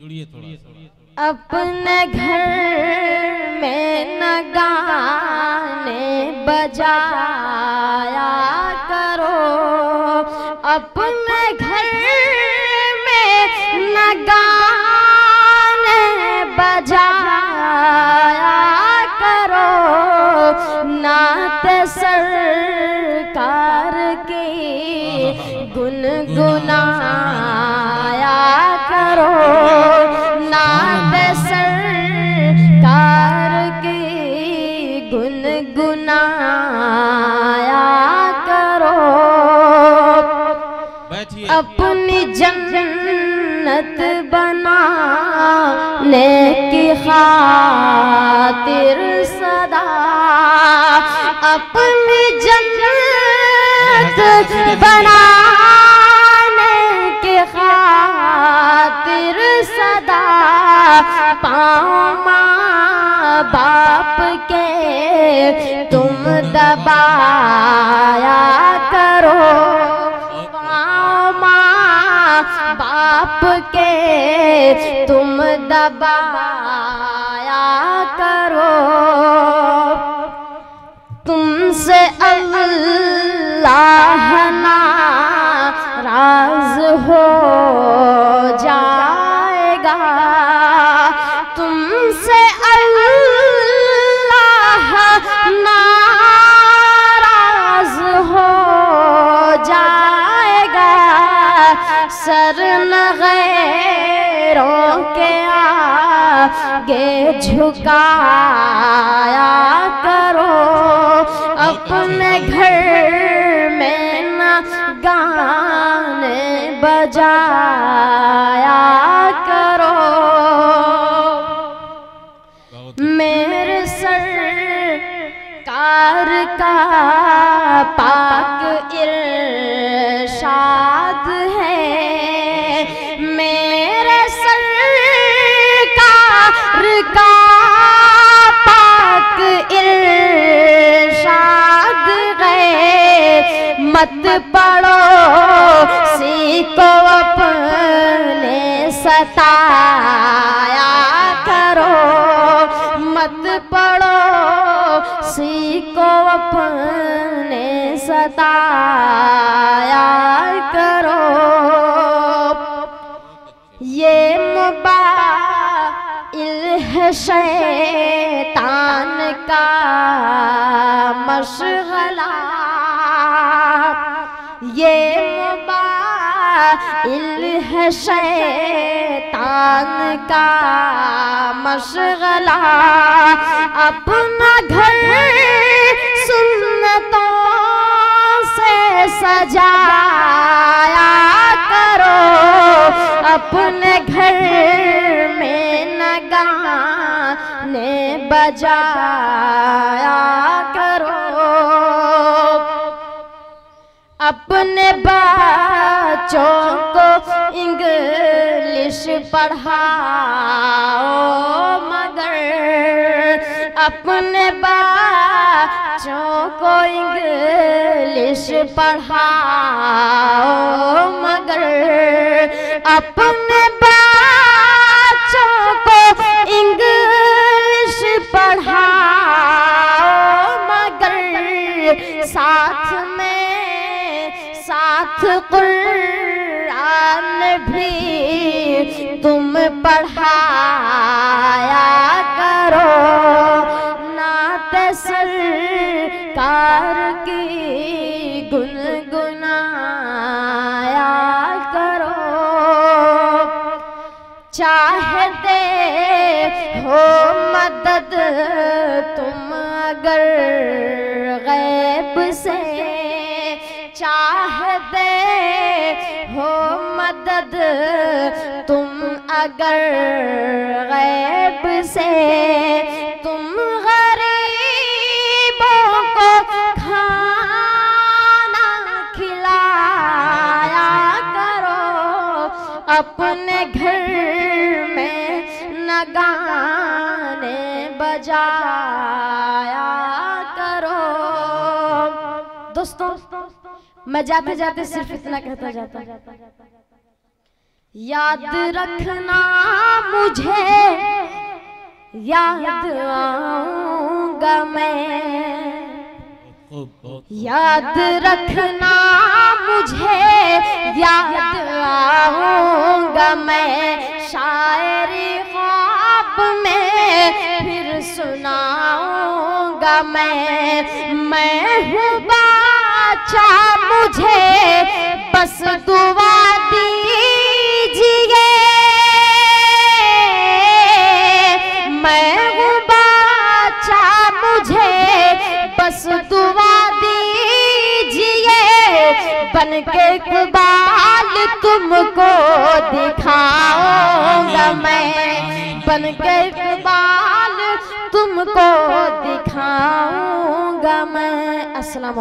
जुड़िए थोड़ा अपने घर में न गाने बजाया करो। अपने घर में न गाने बजाया करो। नात सरकार जन्नत बनाने की खातिर सदा। अपनी जन्नत बनाने की खातिर सदा। पाँव माँ बाप के तुम दबाया के तुम दबाया सर न गैरों के आगे झुकाया करो अपने घर में न गाने बजाया करो। मेरे सरकार का पाक मत पढ़ो सीखो अपने सताया करो। मत पढ़ो सीखो अपने सताया है शैतान का मशगला। ये मोबाइल है शैतान का मशगला। अपना घर सुन्नतों से सजाया करो। अपने घर बजाया करो। अपने बच्चों को इंग्लिश पढ़ाओ, मगर अपने बच्चों को इंग्लिश पढ़ाओ, मगर अपने साथ में साथ कुरान भी तुम पढ़ाया करो। नात सरकार की गुनगुनाया करो। चाहते हो मदद तुम अगर गैब से चाहते हो मदद तुम अगर गैब से तुम गरीबों को खाना खिलाया करो, अपने घर में न गाने बजाया करो। दोस्तों मैं जाते जाते सिर्फ़ इतना कहता जाता याद रखना मुझे याद आऊँगा मैं। याद रखना मुझे याद आऊँगा मैं। शायरी ख्वाब में फिर सुनाऊँगा मैं। मैं हूँ बाचा मुझे बस दुआ दीजिए। मैं हूँ बाचा मुझे बस दुआ दीजिए। बन के इकबाल तुमको दिखाऊँगा मैं। बन के इकबाल तुमको दिखाऊँगा मैं। अस्सलाम